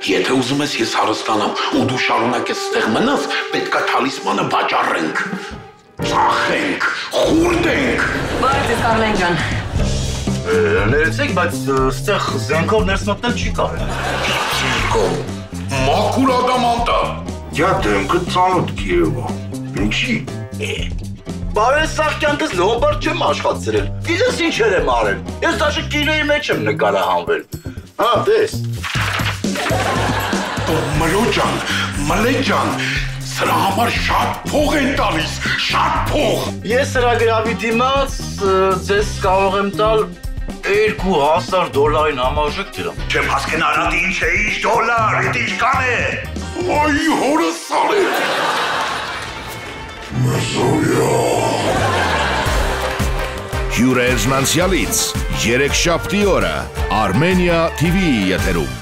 Եթե ուզում ես ես հարստանամ ու դու շարունակես ստեղ մնաս, պետքա թալիսմանը վաճառենք։ Ծախենք, խուրդենք։ Բայց ես Կարլեն ջան, Ներեցեք, բայց ստեղ զենքով ներս մտնել չի կարելի։ Սիրկո, մաքուր ադամանտա։ Յա դեմքը ծանոթ Կիևա։ Ինչի։ Բարեն Սահկյանտես լոմբարդ չեմ աշխատցրել։ Գիտես ինչեր եմ արել։ Ես դաշը կինոյի մեջ եմ նկարահանվել։ Հա, դես։ Մրո ջան, մլե ջան, սրա համար շատ փող են տալիս, շատ փող։ Ես ծրագրավի դիմաց ը, ձեզ կարող եմ տալ 2000 դոլարին համարժեք դրամ։ Չեմ հասկնալ, դա ինչ է, ինչ դոլար, դա ինչ կան է։ Այ հորը սարե։ Հյուրերն անցյալից երեք շաբթի օրը Armenia TV-ի եթերում